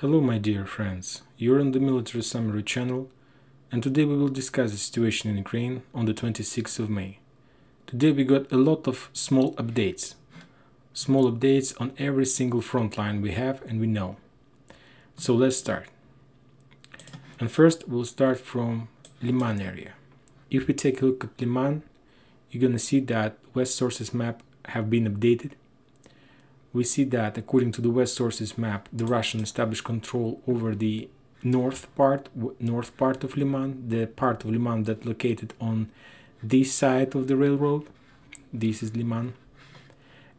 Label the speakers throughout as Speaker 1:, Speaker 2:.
Speaker 1: Hello my dear friends, you're on the Military Summary channel and today we will discuss the situation in Ukraine on the 26th of May. Today we got a lot of small updates. Small updates on every single front line we have and we know. So let's start. And first we'll start from Liman area. If we take a look at Liman, you're gonna see that West Sources map have been updated we see that according to the West Sources map, the Russian established control over the north part, north part of Liman, the part of Liman that located on this side of the railroad. This is Liman.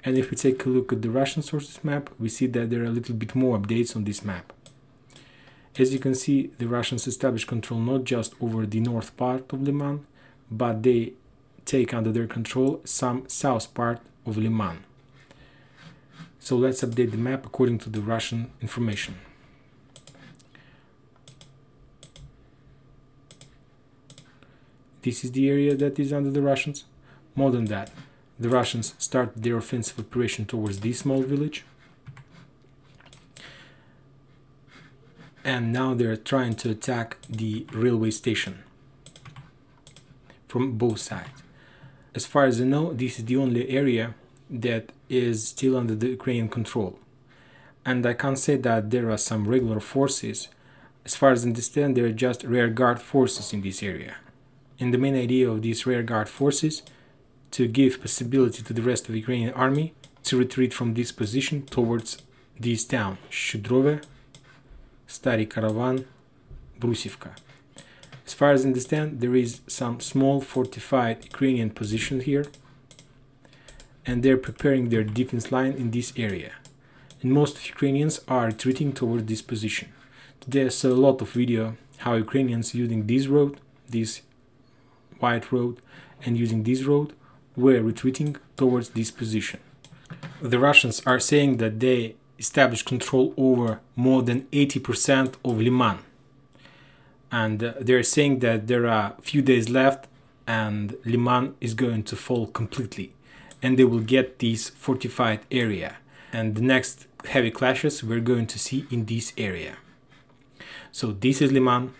Speaker 1: And if we take a look at the Russian sources map, we see that there are a little bit more updates on this map. As you can see, the Russians established control not just over the north part of Liman, but they take under their control some south part of Liman. So let's update the map according to the Russian information. This is the area that is under the Russians. More than that, the Russians started their offensive operation towards this small village. And now they're trying to attack the railway station from both sides. As far as I know, this is the only area that is still under the Ukrainian control. And I can't say that there are some regular forces. As far as I understand, there are just rear guard forces in this area. And the main idea of these rear guard forces to give possibility to the rest of the Ukrainian army to retreat from this position towards this town, Shudrove, Stary Karavan, Brusivka. As far as I understand, there is some small fortified Ukrainian position here and they're preparing their defense line in this area. And most Ukrainians are retreating toward this position. Saw a lot of video how Ukrainians using this road, this white road, and using this road were retreating towards this position. The Russians are saying that they established control over more than 80% of Liman. And uh, they're saying that there are a few days left and Liman is going to fall completely and they will get this fortified area. And the next heavy clashes we're going to see in this area. So this is Liman.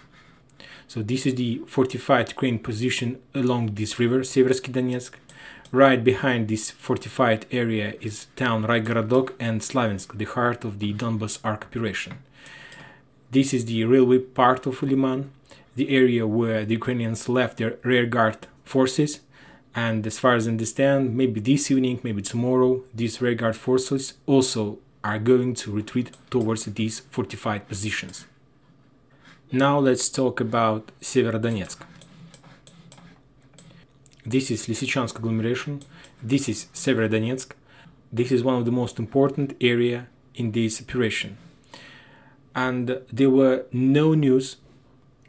Speaker 1: So this is the fortified Ukraine position along this river, Seversky Donetsk. Right behind this fortified area is town Raigorodok and Slavyansk, the heart of the Donbas Arc operation. This is the railway part of Liman, the area where the Ukrainians left their rearguard forces and as far as I understand, maybe this evening, maybe tomorrow, these rearguard forces also are going to retreat towards these fortified positions. Now let's talk about Severodonetsk. This is Lysychansk agglomeration. This is Severodonetsk. This is one of the most important area in this operation. And there were no news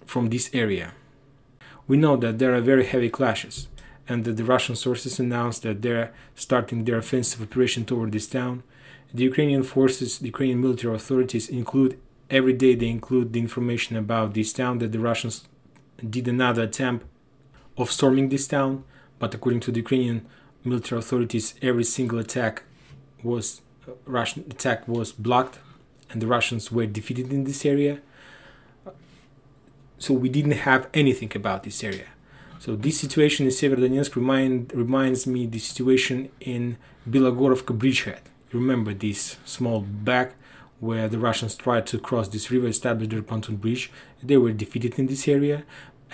Speaker 1: from this area. We know that there are very heavy clashes and the Russian sources announced that they're starting their offensive operation toward this town. The Ukrainian forces, the Ukrainian military authorities include every day they include the information about this town that the Russians did another attempt of storming this town, but according to the Ukrainian military authorities, every single attack was uh, Russian attack was blocked, and the Russians were defeated in this area. So we didn't have anything about this area. So this situation in Severodonetsk remind, reminds me the situation in Bilogorovka bridgehead. Remember this small back where the Russians tried to cross this river, establish their pontoon bridge. They were defeated in this area,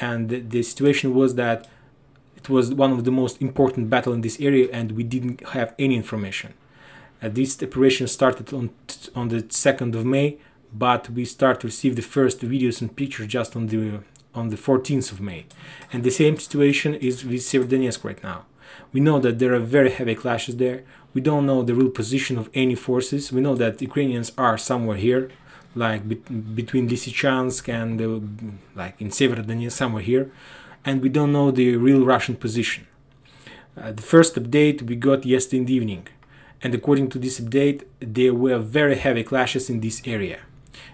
Speaker 1: and the, the situation was that it was one of the most important battle in this area, and we didn't have any information. Uh, this operation started on on the 2nd of May, but we start to receive the first videos and pictures just on the on the 14th of May. And the same situation is with Severodonetsk right now. We know that there are very heavy clashes there. We don't know the real position of any forces. We know that Ukrainians are somewhere here, like be between Lysychansk and uh, like in Severodonetsk, somewhere here. And we don't know the real Russian position. Uh, the first update we got yesterday in the evening. And according to this update, there were very heavy clashes in this area.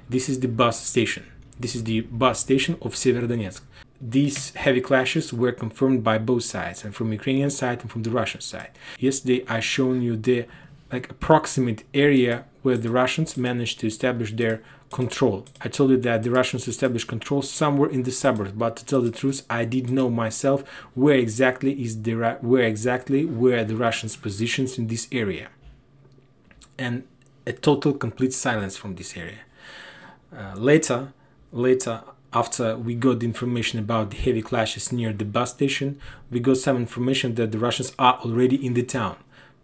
Speaker 1: This is the bus station. This is the bus station of Severodonetsk. These heavy clashes were confirmed by both sides, and from Ukrainian side and from the Russian side. Yesterday I shown you the like approximate area where the Russians managed to establish their control. I told you that the Russians established control somewhere in the suburbs, but to tell the truth, I didn't know myself where exactly is the where exactly were the Russians' positions in this area, and a total complete silence from this area. Uh, later, later after we got the information about the heavy clashes near the bus station, we got some information that the Russians are already in the town.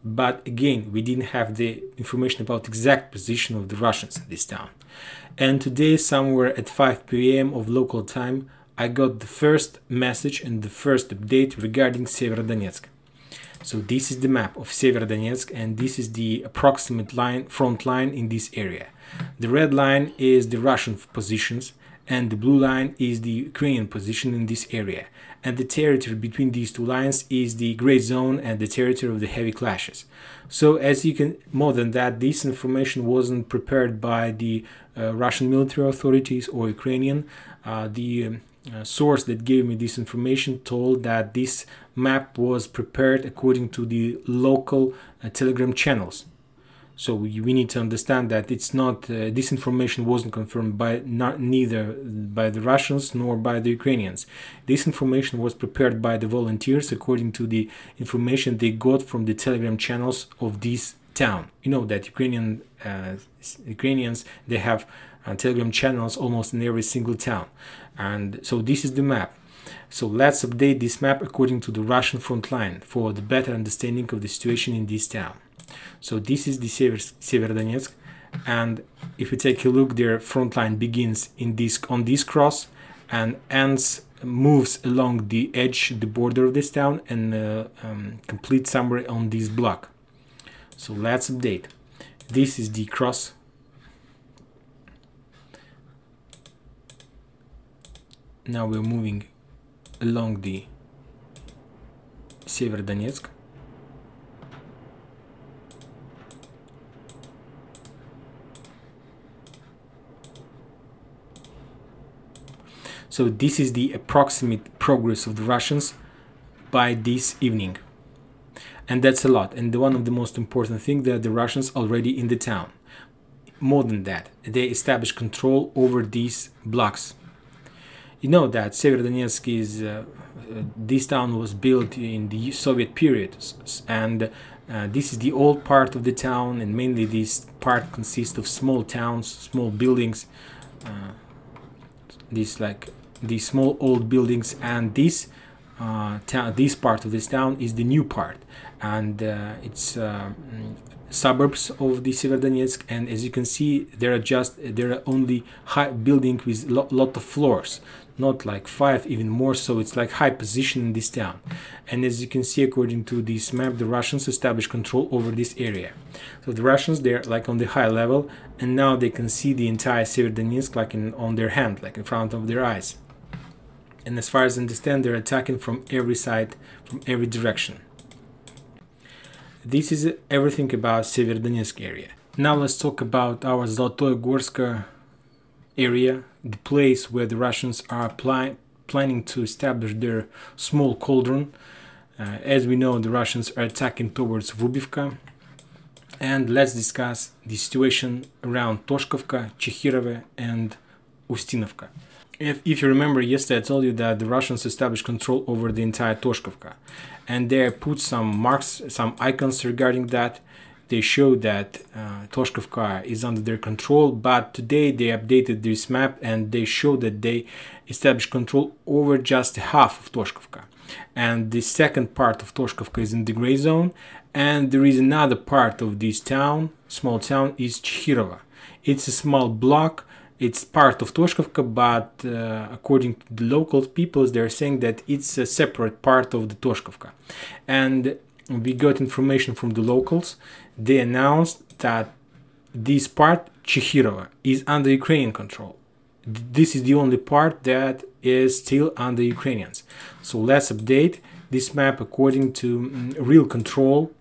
Speaker 1: But again, we didn't have the information about exact position of the Russians in this town. And today, somewhere at 5 p.m. of local time, I got the first message and the first update regarding Severodonetsk. So this is the map of Severodonetsk and this is the approximate line front line in this area. The red line is the Russian positions and the blue line is the Ukrainian position in this area. And the territory between these two lines is the gray zone and the territory of the heavy clashes. So as you can, more than that, this information wasn't prepared by the uh, Russian military authorities or Ukrainian. Uh, the um, uh, source that gave me this information told that this map was prepared according to the local uh, telegram channels so we, we need to understand that it's not uh, this information wasn't confirmed by not neither by the Russians nor by the Ukrainians. This information was prepared by the volunteers according to the information they got from the Telegram channels of this town. You know that Ukrainian uh, Ukrainians they have uh, Telegram channels almost in every single town, and so this is the map. So let's update this map according to the Russian front line for the better understanding of the situation in this town. So this is the Sever, Severodonetsk, and if you take a look, their front line begins in this on this cross and ends moves along the edge, the border of this town, and uh, um, complete somewhere on this block. So let's update. This is the cross. Now we're moving along the Severodonetsk. So this is the approximate progress of the Russians by this evening. And that's a lot. And one of the most important things that the Russians already in the town. More than that, they established control over these blocks. You know that Severodonetsk is uh, uh, this town was built in the Soviet period, and uh, this is the old part of the town, and mainly this part consists of small towns, small buildings. Uh, these like the small old buildings and this uh, town, this part of this town is the new part. And uh, it's uh, suburbs of the Severodonetsk and as you can see there are just there are only high buildings with lot, lot of floors. Not like five even more so. It's like high position in this town. And as you can see according to this map the Russians established control over this area. So the Russians they're like on the high level. And now they can see the entire Severodonetsk like in on their hand like in front of their eyes and as far as I understand they're attacking from every side from every direction this is everything about Severodonetsk area now let's talk about our Zolotoy Gorsk area the place where the Russians are pl planning to establish their small cauldron. Uh, as we know, the Russians are attacking towards Vrubivka. And let's discuss the situation around Toshkovka, Chekhirovo, and Ustinovka. If, if you remember yesterday, I told you that the Russians established control over the entire Toshkovka. And they put some marks, some icons regarding that they show that uh, Toshkovka is under their control, but today they updated this map and they show that they established control over just half of Toshkovka. And the second part of Toshkovka is in the gray zone, and there is another part of this town, small town, is Chihirova. It's a small block. It's part of Toshkovka, but uh, according to the local peoples, they're saying that it's a separate part of the Toshkovka. And we got information from the locals. They announced that this part, Chihirova, is under Ukrainian control. This is the only part that is still under Ukrainians. So let's update this map according to mm, real control.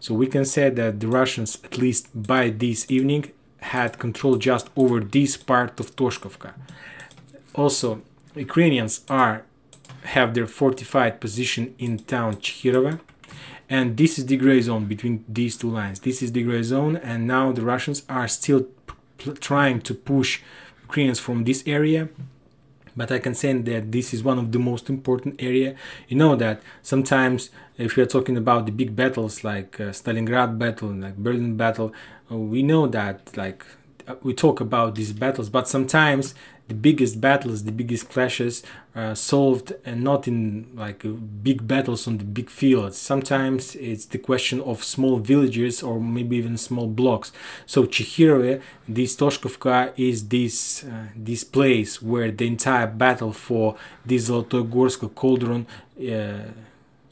Speaker 1: So we can say that the Russians, at least by this evening, had control just over this part of Toshkovka. Also, Ukrainians are have their fortified position in town Chihirova and this is the gray zone between these two lines this is the gray zone and now the russians are still trying to push ukrainians from this area but I can say that this is one of the most important area. You know that sometimes if we are talking about the big battles like uh, Stalingrad battle like Berlin battle, we know that like uh, we talk about these battles, but sometimes the biggest battles, the biggest clashes uh, solved and not in like big battles on the big fields. Sometimes it's the question of small villages or maybe even small blocks. So Chihirove, this Toshkovka is this uh, this place where the entire battle for this Zolotoy cauldron uh,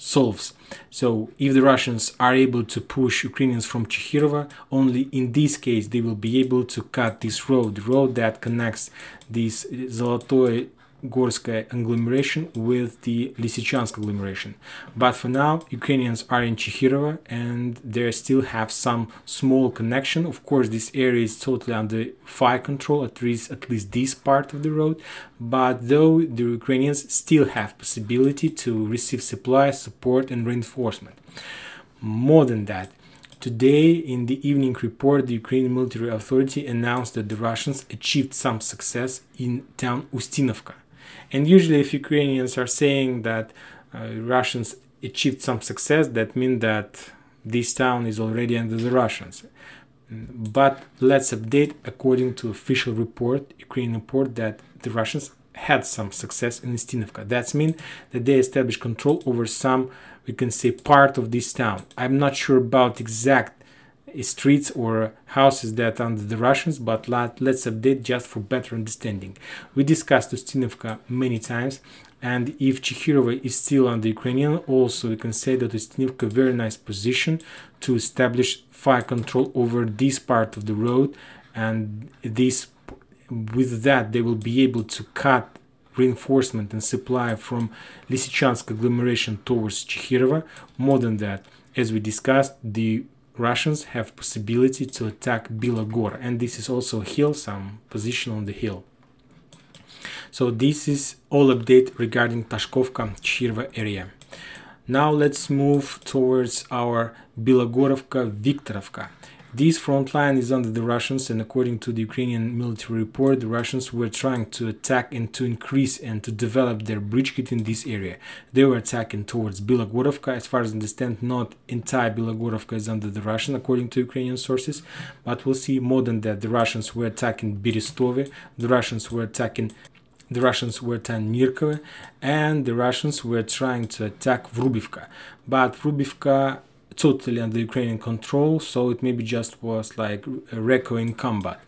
Speaker 1: solves. So if the Russians are able to push Ukrainians from Chihirova, only in this case they will be able to cut this road, the road that connects this uh, Zolotoy Gorskaya agglomeration with the Lysychansk agglomeration. But for now, Ukrainians are in Chihirova and they still have some small connection. Of course, this area is totally under fire control, at least at least this part of the road. But though the Ukrainians still have possibility to receive supplies, support, and reinforcement. More than that, Today, in the evening report, the Ukrainian military authority announced that the Russians achieved some success in town Ustinovka. And usually, if Ukrainians are saying that uh, Russians achieved some success, that means that this town is already under the Russians. But let's update according to official report, Ukrainian report, that the Russians had some success in Ustinovka. That means that they established control over some, we can say, part of this town. I'm not sure about exact streets or houses that under the Russians, but let, let's update just for better understanding. We discussed Ustinovka many times, and if Chihirova is still under Ukrainian, also we can say that Ustinovka very nice position to establish fire control over this part of the road, and this with that they will be able to cut reinforcement and supply from Lysychansk agglomeration towards Chihirova. More than that, as we discussed, the Russians have possibility to attack Bilogor and this is also a hill, some position on the hill. So this is all update regarding Toshkovka Chirva area. Now let's move towards our Bilogorovka Viktorovka. This front line is under the Russians, and according to the Ukrainian military report, the Russians were trying to attack and to increase and to develop their bridgehead in this area. They were attacking towards Bilogorovka. As far as I understand, not entire Bilogorovka is under the Russian, according to Ukrainian sources, but we'll see more than that. The Russians were attacking Berestove, the Russians were attacking the Russians were attacking Nirkove, and the Russians were trying to attack Vrubivka. But Vrubivka totally under Ukrainian control, so it maybe just was like a reco in combat,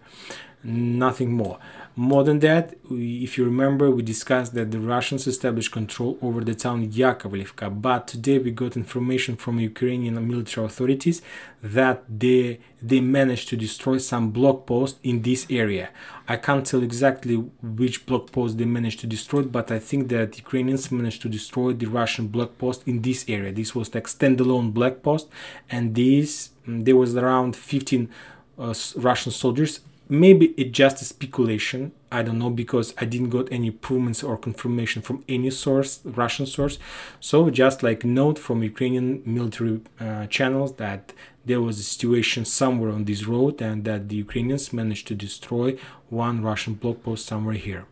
Speaker 1: nothing more. More than that, if you remember, we discussed that the Russians established control over the town Yakovlivka, but today we got information from Ukrainian military authorities that they they managed to destroy some block posts in this area. I can't tell exactly which block post they managed to destroy, but I think that Ukrainians managed to destroy the Russian block post in this area. This was like standalone block post, and this there was around 15 uh, Russian soldiers maybe it's just a speculation. I don't know because i didn't got any improvements or confirmation from any source russian source. So just like note from ukrainian military uh, channels that there was a situation somewhere on this road and that the ukrainians managed to destroy one russian block post somewhere here.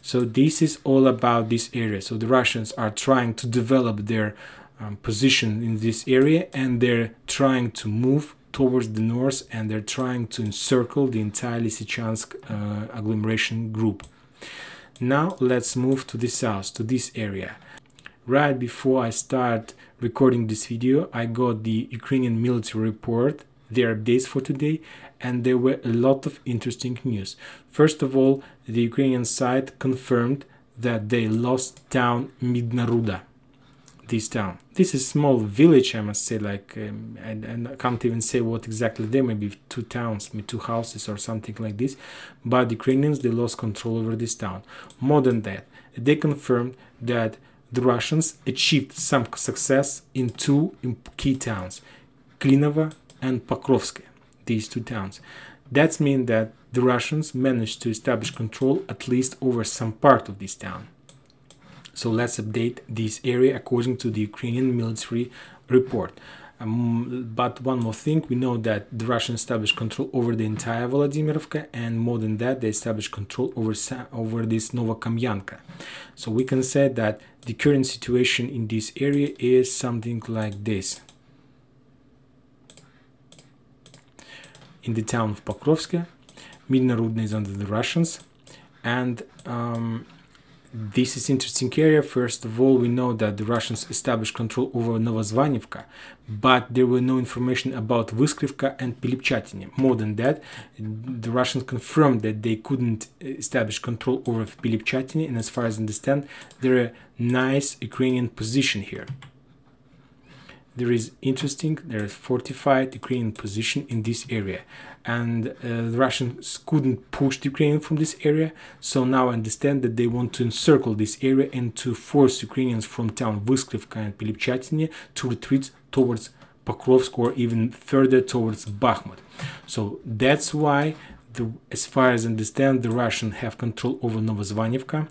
Speaker 1: So this is all about this area. So the russians are trying to develop their um, position in this area and they're trying to move towards the north and they're trying to encircle the entire Lysychansk uh, agglomeration group. Now let's move to the south, to this area. Right before I start recording this video, I got the Ukrainian military report, their updates for today, and there were a lot of interesting news. First of all, the Ukrainian side confirmed that they lost town Midnaruda this town. This is small village, I must say. Like, um, and, I can't even say what exactly they maybe two towns, maybe two houses or something like this. But the Ukrainians they lost control over this town. More than that, they confirmed that the Russians achieved some success in two key towns, Klinovo and Pokrovsk. These two towns. That means that the Russians managed to establish control at least over some part of this town. So let's update this area according to the Ukrainian military report. Um, but one more thing, we know that the Russians established control over the entire Vladimirovka, and more than that, they established control over over this Novokamyanka. So we can say that the current situation in this area is something like this. In the town of Pokrovsk, Midnarudna is under the Russians, and um, this is interesting area. First of all, we know that the Russians established control over Novozvanivka, but there were no information about Vyskrivka and Pilipchatyny. More than that, the Russians confirmed that they couldn't establish control over Pilipchatyny, and as far as I understand, there are nice Ukrainian position here there is interesting, there is fortified Ukrainian position in this area. And uh, the Russians couldn't push the Ukrainian from this area. So now I understand that they want to encircle this area and to force Ukrainians from town Vyskrivka and Pilipchatyny to retreat towards Pokrovsk or even further towards Bakhmut. So that's why, the, as far as I understand, the Russians have control over Novozvanivka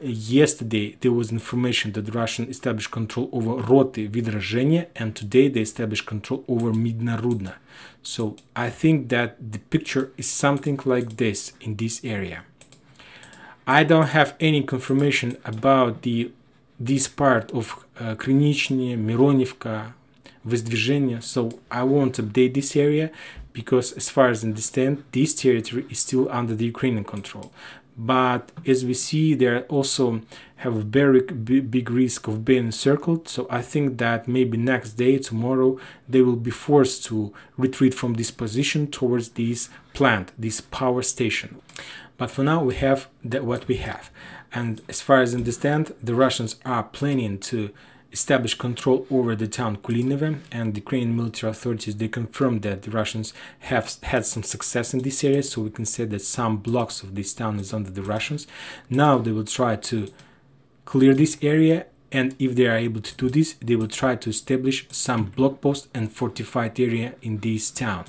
Speaker 1: yesterday there was information that Russian established control over Roty Vidrazhenie and today they established control over Midnarudna. So I think that the picture is something like this in this area. I don't have any confirmation about the this part of uh, Krynichny, Mironivka, Vozdvizhenie, so I won't update this area because as far as I understand, this territory is still under the Ukrainian control but as we see they also have a very big risk of being encircled so i think that maybe next day tomorrow they will be forced to retreat from this position towards this plant this power station. But for now we have that what we have. And as far as i understand the russians are planning to establish control over the town Kulinovo and the Ukrainian military authorities they confirmed that the Russians have had some success in this area so we can say that some blocks of this town is under the Russians. Now they will try to clear this area and if they are able to do this they will try to establish some block post and fortified area in this town.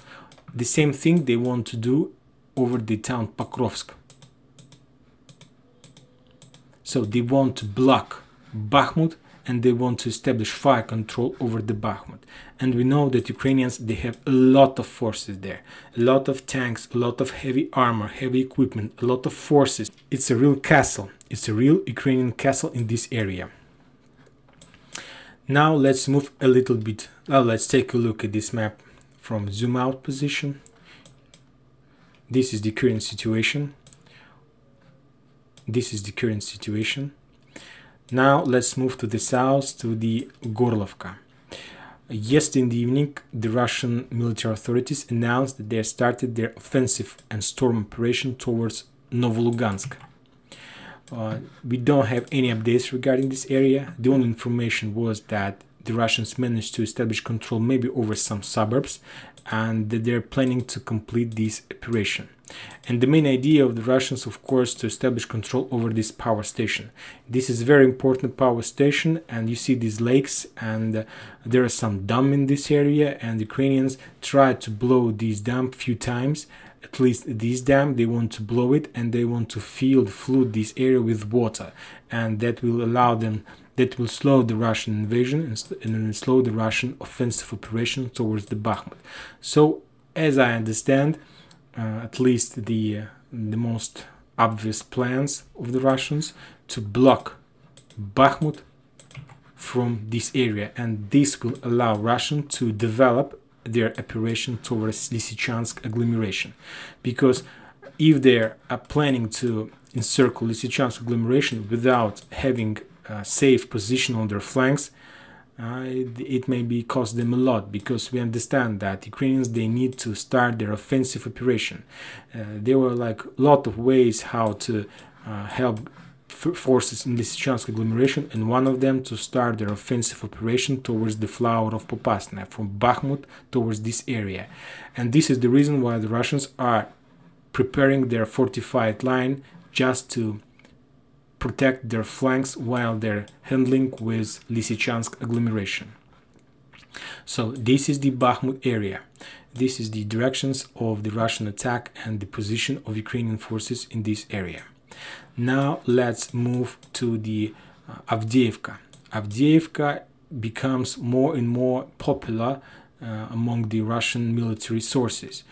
Speaker 1: The same thing they want to do over the town Pokrovsk. So they want to block Bakhmut and they want to establish fire control over the Bakhmut. And we know that Ukrainians, they have a lot of forces there, a lot of tanks, a lot of heavy armor, heavy equipment, a lot of forces. It's a real castle. It's a real Ukrainian castle in this area. Now let's move a little bit. Well, let's take a look at this map from zoom out position. This is the current situation. This is the current situation now let's move to the south to the Gorlovka. Yesterday in the evening, the Russian military authorities announced that they started their offensive and storm operation towards Novolugansk. Uh, we don't have any updates regarding this area. The only information was that the Russians managed to establish control maybe over some suburbs and they're planning to complete this operation. And the main idea of the Russians, of course, to establish control over this power station. This is very important power station, and you see these lakes, and uh, there are some dam in this area, and Ukrainians tried to blow this dam few times. At least this dam, they want to blow it, and they want to fill, flood this area with water, and that will allow them that will slow the Russian invasion and, and slow the Russian offensive operation towards the Bakhmut. So, as I understand, uh, at least the uh, the most obvious plans of the Russians to block Bakhmut from this area and this will allow Russian to develop their operation towards Lysychansk agglomeration because if they are planning to encircle Lysychansk agglomeration without having safe position on their flanks uh, it, it may be cost them a lot because we understand that Ukrainians they need to start their offensive operation. Uh, there were like a lot of ways how to uh, help forces in the Lysychansk agglomeration, and one of them to start their offensive operation towards the flower of Popasna, from Bakhmut towards this area. And this is the reason why the Russians are preparing their fortified line just to protect their flanks while they're handling with Lysychansk agglomeration. So this is the Bakhmut area. This is the directions of the Russian attack and the position of Ukrainian forces in this area. Now let's move to the uh, Avdiivka. Avdiivka becomes more and more popular uh, among the Russian military sources.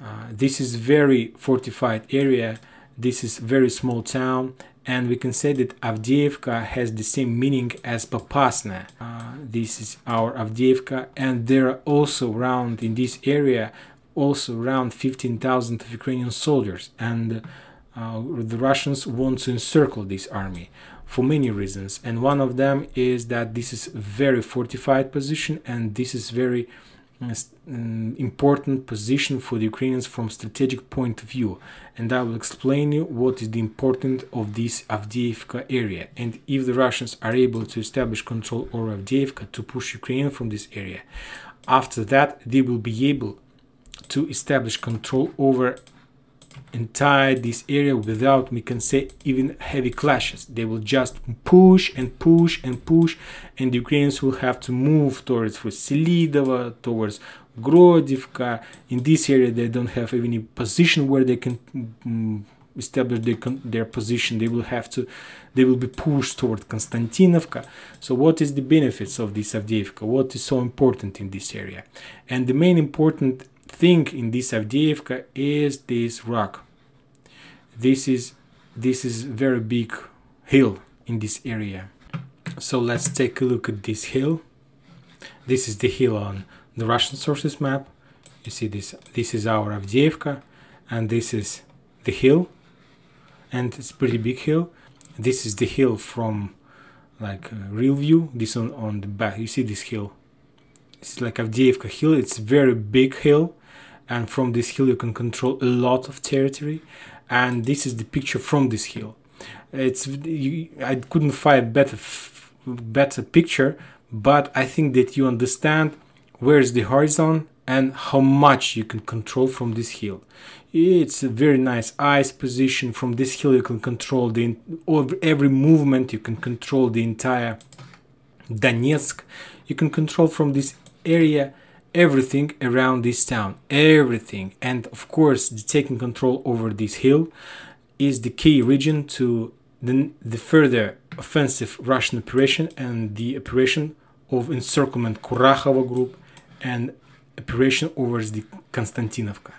Speaker 1: Uh, this is very fortified area. This is very small town, and we can say that Avdiivka has the same meaning as Popasna. Uh, this is our Avdiivka, and there are also around in this area also around 15,000 of Ukrainian soldiers, and uh, the Russians want to encircle this army for many reasons and one of them is that this is a very fortified position and this is very um, important position for the Ukrainians from strategic point of view. And I will explain you what is the importance of this Avdiivka area. And if the Russians are able to establish control over Avdiivka to push Ukraine from this area after that they will be able to establish control over entire this area without we can say even heavy clashes they will just push and push and push and the ukrainians will have to move towards Vasilidova, towards Grodivka. In this area, they don't have any position where they can um, establish their, their position. They will have to, they will be pushed toward Konstantinovka. So, what is the benefits of this Avdiivka? What is so important in this area? And the main important thing in this Avdiivka is this rock. This is this is very big hill in this area. So let's take a look at this hill. This is the hill on the Russian sources map. You see this this is our Avdiivka and this is the hill and it's pretty big hill. This is the hill from like uh, real view. This on, on the back. You see this hill. It's like Avdiivka hill. It's very big hill and from this hill you can control a lot of territory. And this is the picture from this hill. It's you, i couldn't find better better picture but i think that you understand where is the horizon and how much you can control from this hill. It's a very nice eyes position. From this hill you can control the every movement. You can control the entire donetsk. You can control from this area everything around this town everything. And of course the taking control over this hill is the key region to the, the further offensive russian operation and the operation of encirclement kurakhova group and operation over the konstantinovka.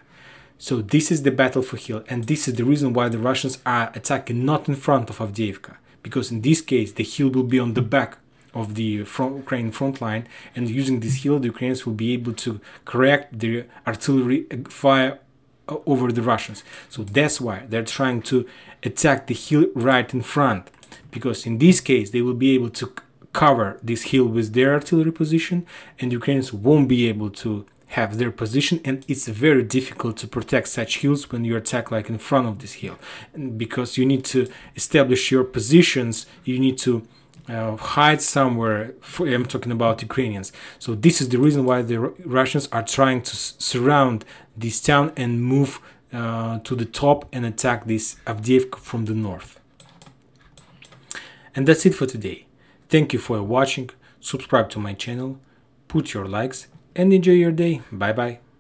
Speaker 1: So this is the battle for hill and this is the reason why the russians are attacking not in front of avdiivka because in this case the hill will be on the back of the front, Ukraine front line, and using this hill, the Ukrainians will be able to correct the artillery fire uh, over the Russians. So that's why they're trying to attack the hill right in front, because in this case they will be able to cover this hill with their artillery position, and Ukrainians won't be able to have their position and it's very difficult to protect such hills when you attack like in front of this hill because you need to establish your positions you need to uh, hide somewhere. I'm talking about Ukrainians. So this is the reason why the Russians are trying to surround this town and move uh, to the top and attack this Avdiivka from the north. And that's it for today. Thank you for watching. Subscribe to my channel, put your likes, and enjoy your day. Bye bye.